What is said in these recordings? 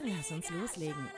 Lass uns loslegen.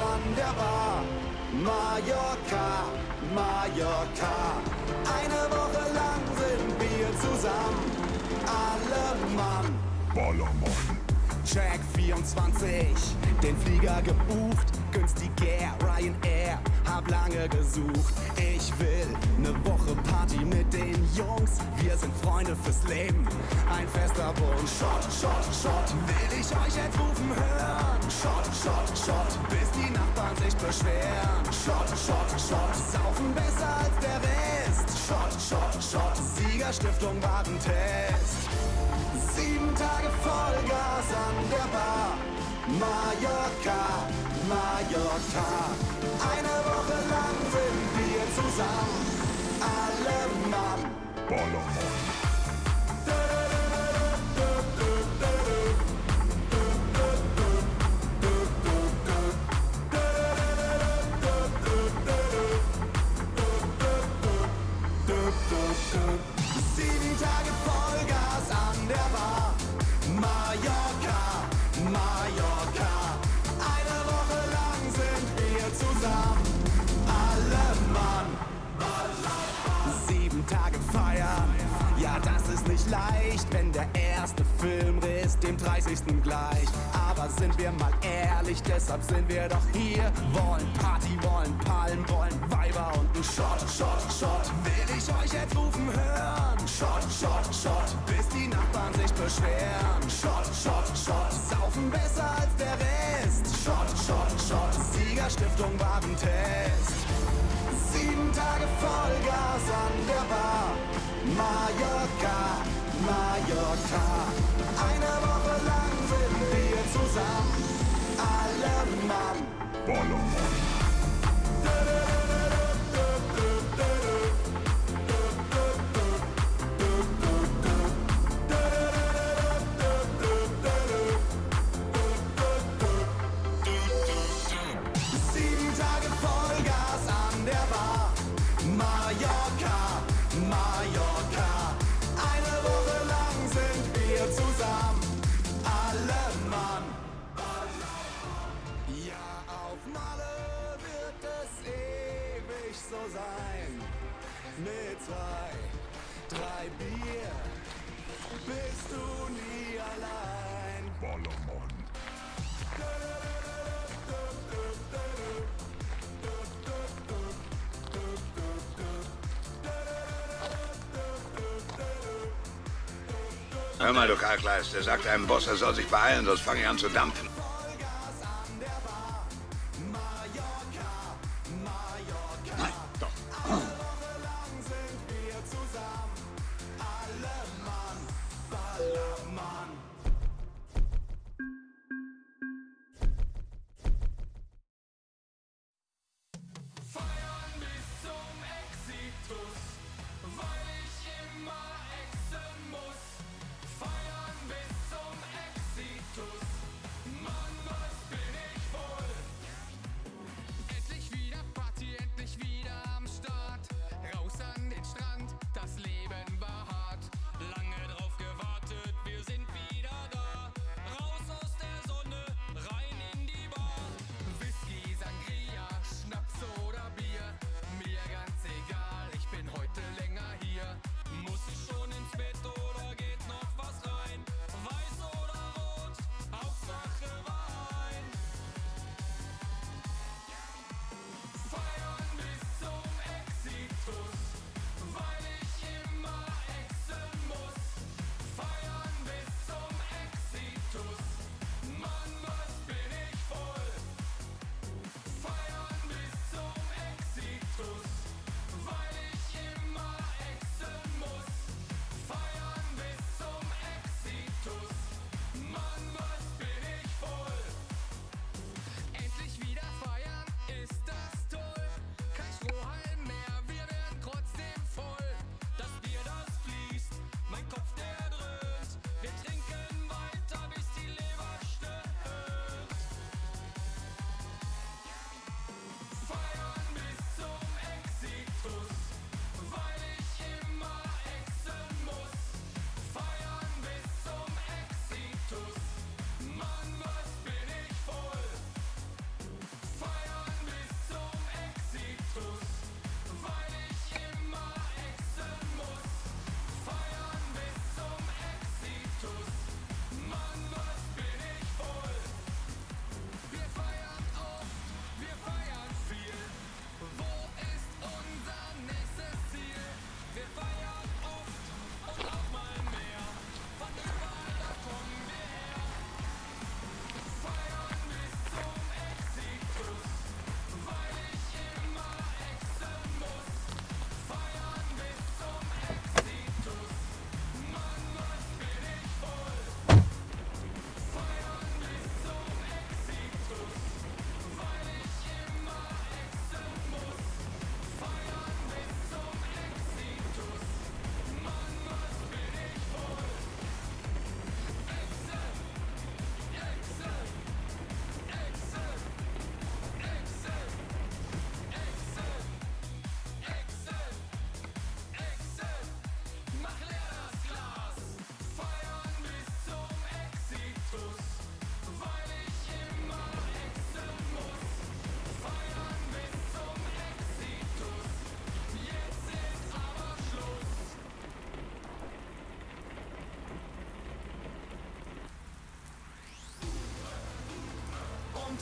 An der Bar. Mallorca, Mallorca. Eine Woche lang sind wir zusammen. Alle Mann. Ballermann. Check 24, den Flieger gebucht, günstiger Ryanair, hab lange gesucht. Ich will ne Woche Party mit den Jungs, wir sind Freunde fürs Leben, ein fester Bund. Shot, Shot, Shot, will ich euch jetzt rufen hören. Shot, Shot, Shot, bis die Nachbarn sich beschweren. Shot, Shot, Shot, saufen besser als der Rest. Shot, Shot, Shot, Siegerstiftung Warentest. Sieben Tage Vollgas an der Bar. Mallorca, Mallorca. Eine Woche lang sind wir zusammen. Alle Mann. Ballermann. Leicht, wenn der erste Filmriss dem 30. gleich. Aber sind wir mal ehrlich, deshalb sind wir doch hier. Wollen Party, wollen Palmen, wollen Weiber und ein Shot, Shot, Shot. Will ich euch jetzt rufen hören? Shot, Shot, Shot, bis die Nachbarn sich beschweren. Shot, Shot, Shot, saufen besser als der Rest. Shot, Shot, Shot, Siegerstiftung Warentest. Sieben Tage Vollgas an der Bar. Alle Mann. Mit zwei, drei Bier bist du nie allein. Ballermann. Hör mal, du Karlkleist, der sagt einem Boss, er soll sich beeilen, sonst fange ich an zu dampfen.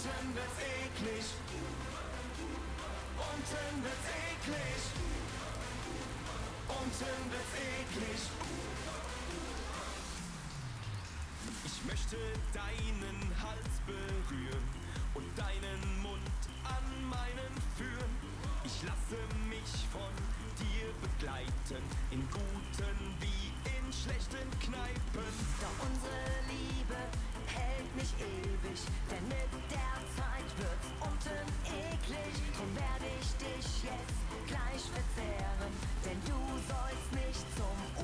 Unten wird's eklig. Unten wird's eklig. Unten wird's eklig. Ich möchte deinen Hals berühren und deinen Mund an meinen führen. Ich lasse mich von dir begleiten, in guten wie in schlechten Kneipen. Doch unsere Liebe hält mich ewig, denn mit ich dich jetzt gleich verzehren, denn du sollst nicht zum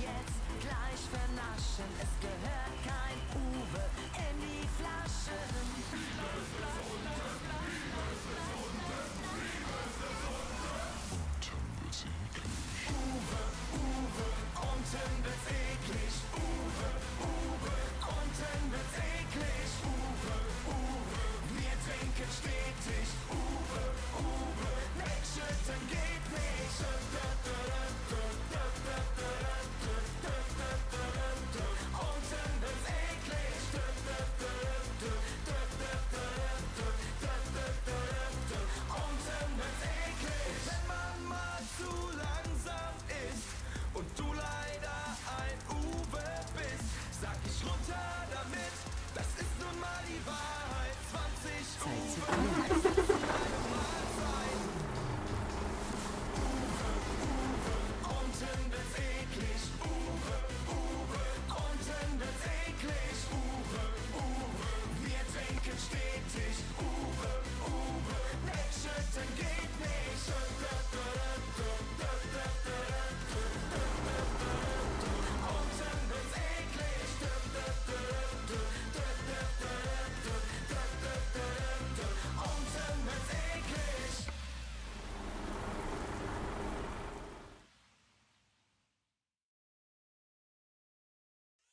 jetzt gleich vernaschen. Es gehört kein U.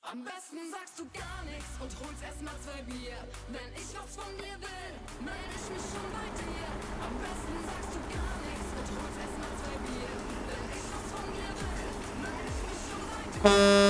Am besten sagst du gar nichts und holst erstmal zwei Bier. Wenn ich was von dir will, melde ich mich schon bei dir. Am besten sagst du gar nichts und holst erstmal zwei Bier. Wenn ich was von dir will, melde ich mich schon bei dir.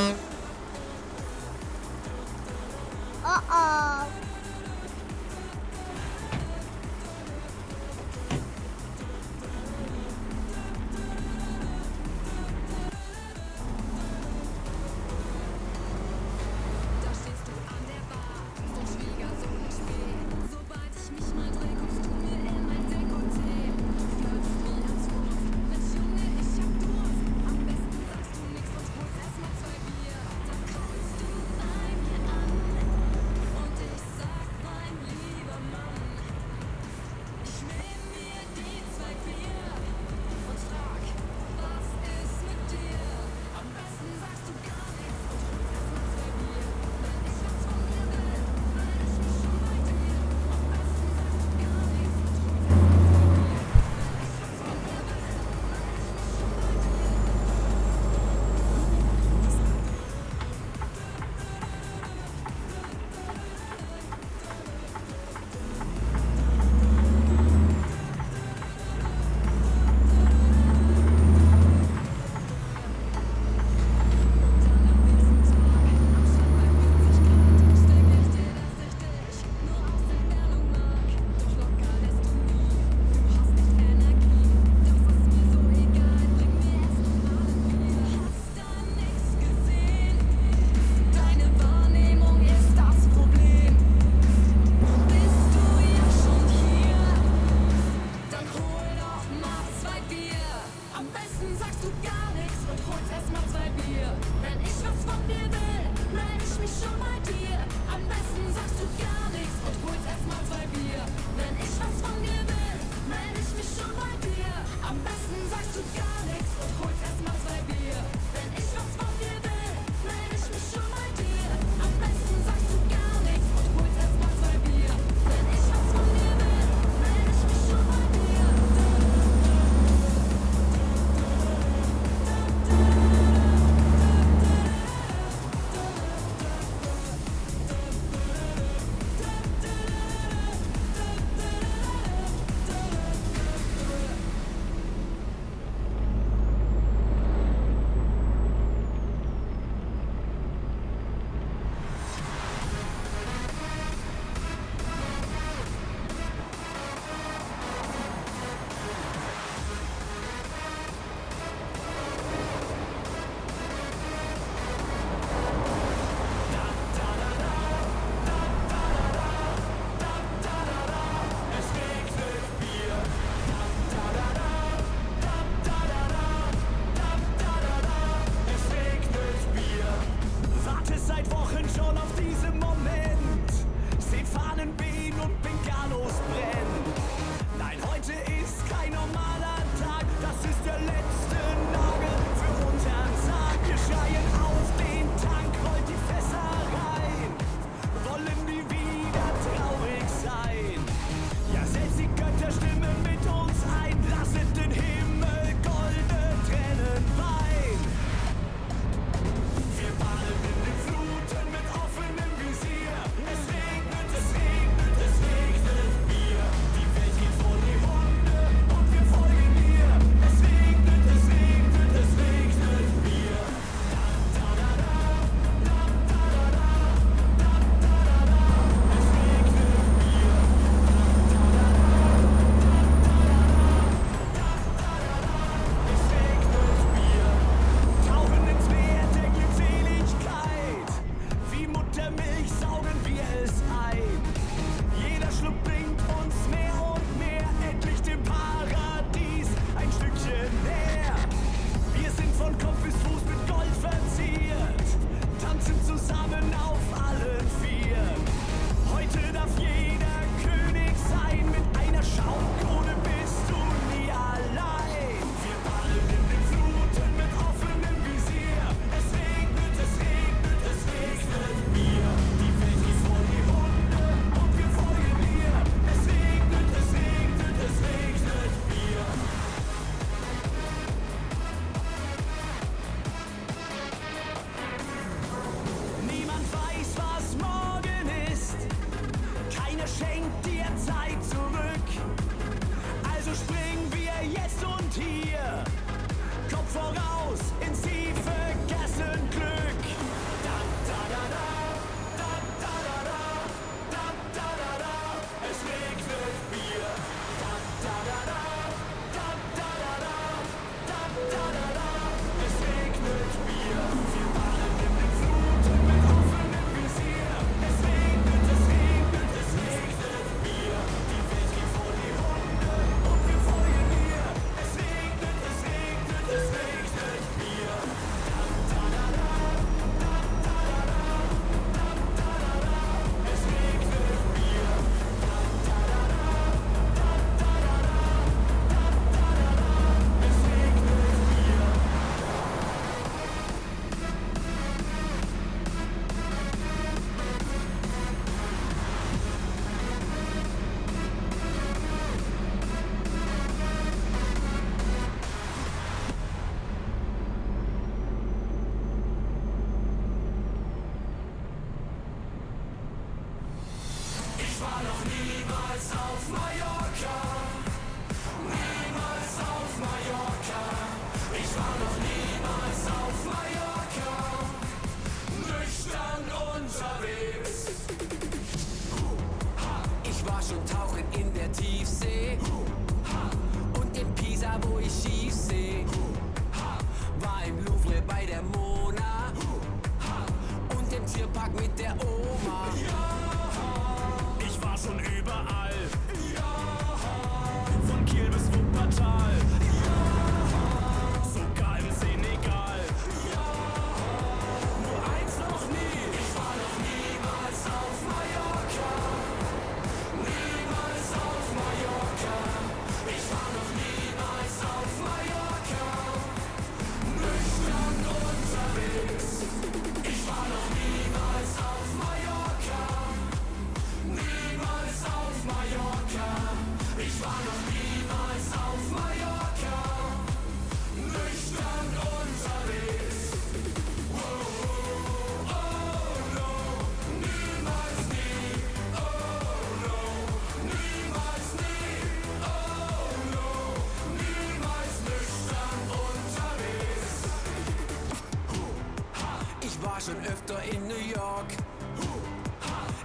schon öfter in New York.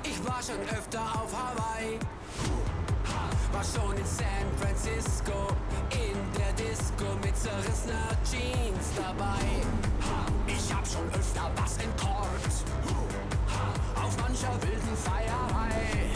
Ich war schon öfter auf Hawaii. War schon in San Francisco. In der Disco mit zerrissener Jeans dabei. Ich hab schon öfter was entkorkt. Auf mancher wilden Feierei.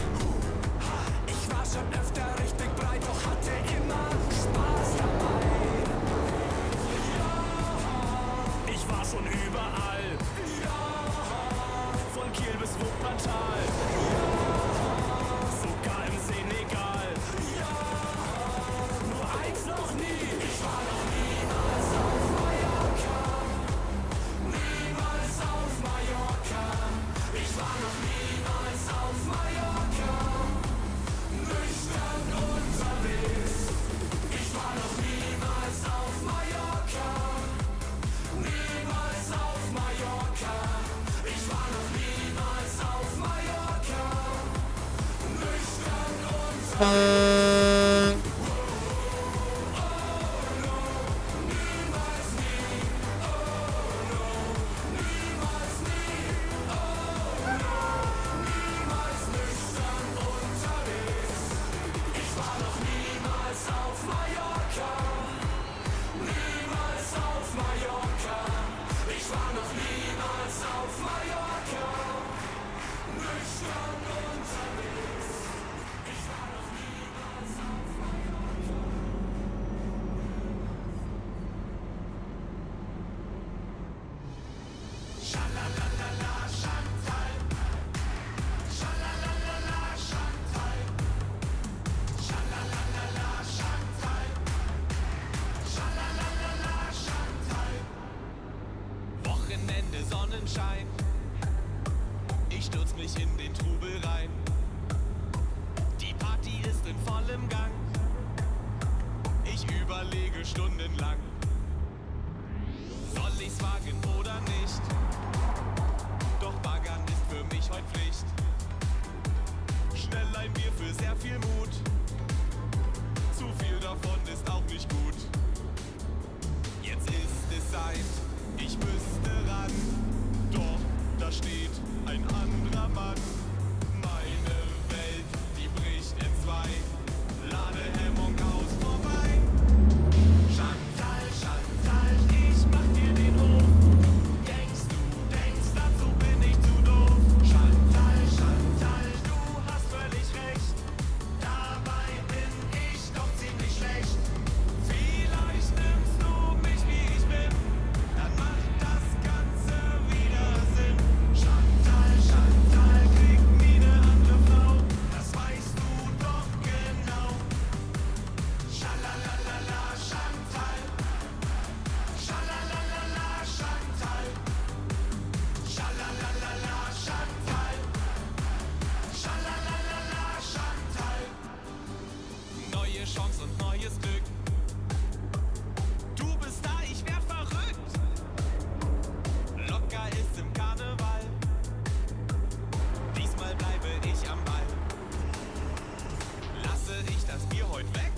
back.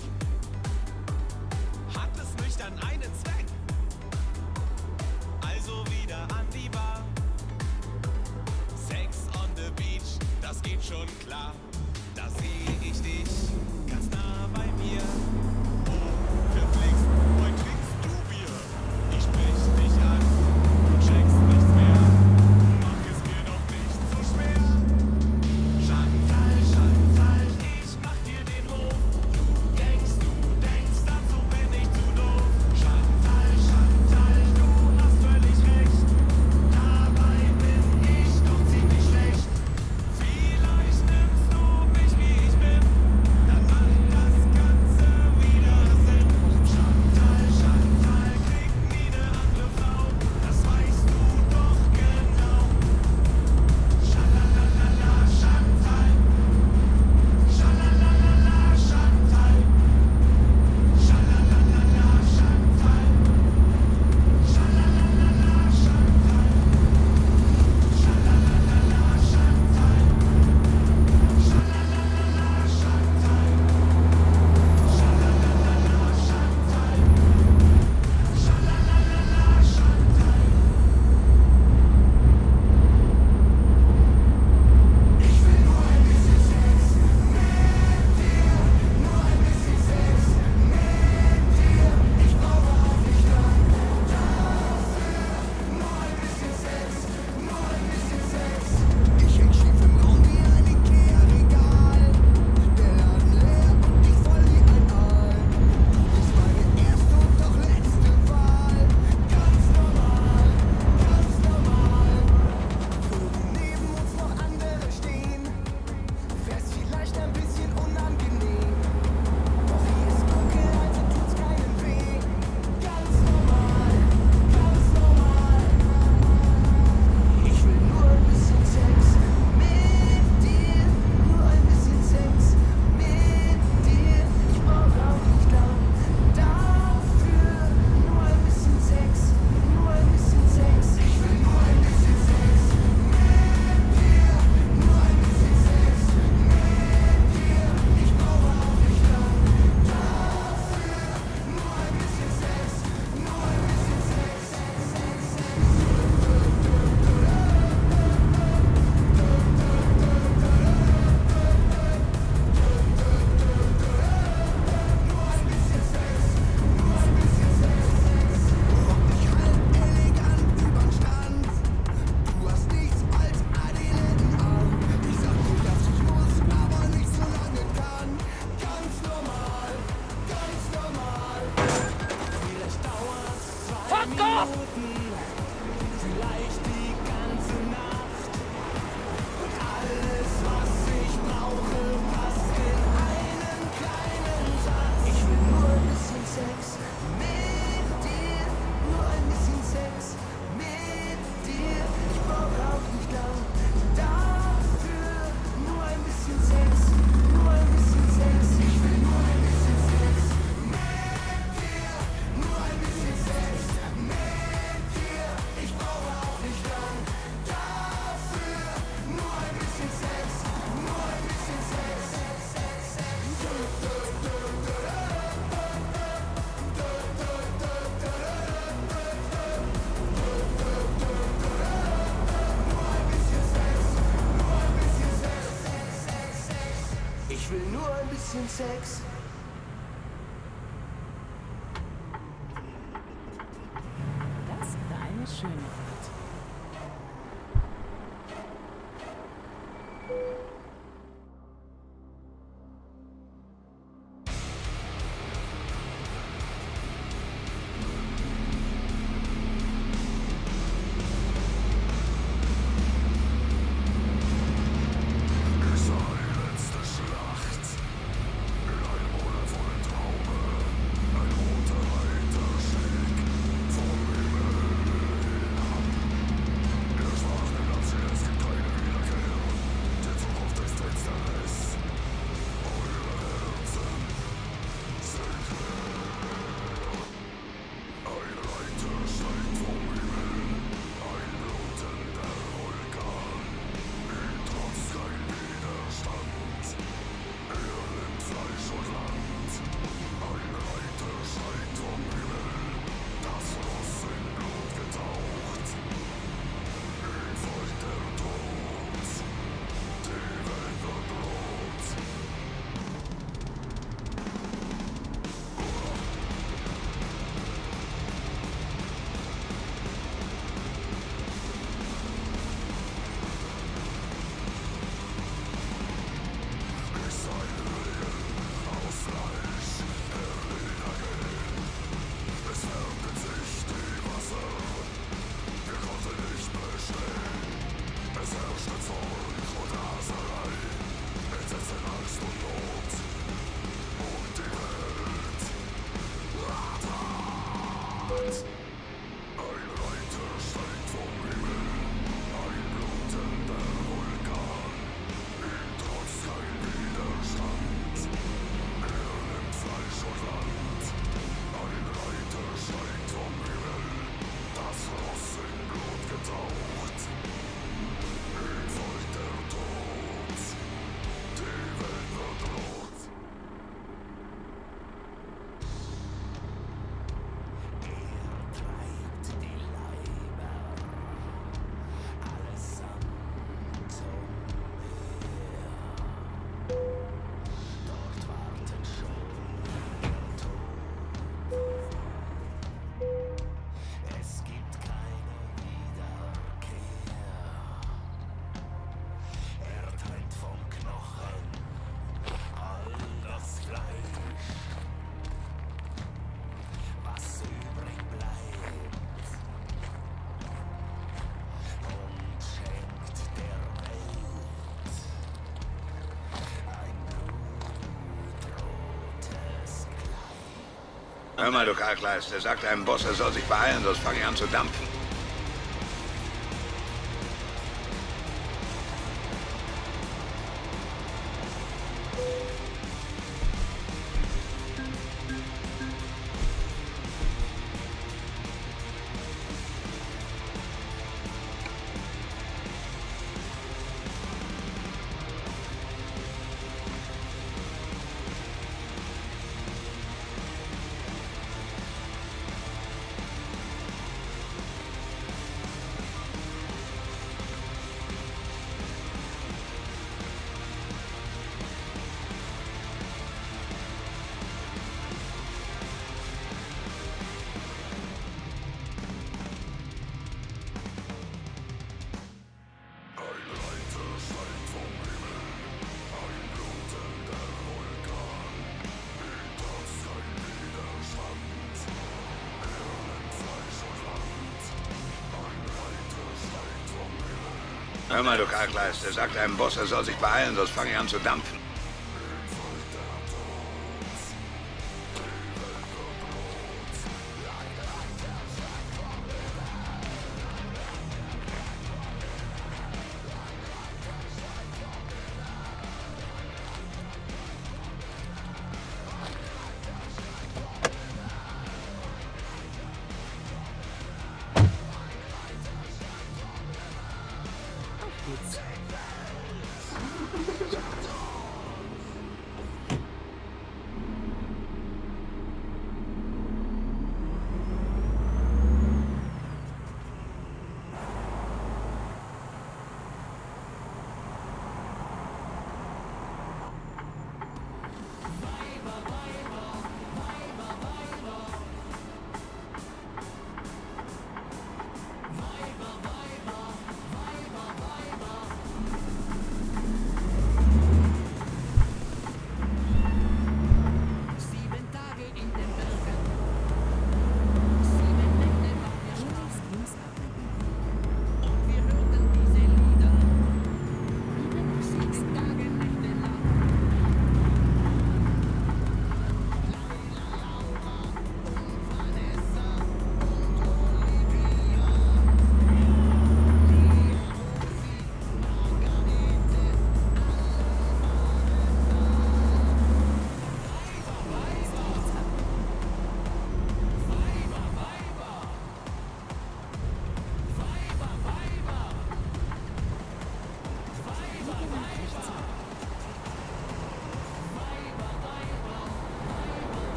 Sex. Hör mal, du Kalkleist, der sagt einem Boss, er soll sich beeilen, sonst fange ich an zu dampfen. Hör mal, du Kalkleist, der sagt einem Boss, er soll sich beeilen, sonst fange ich an zu dampfen.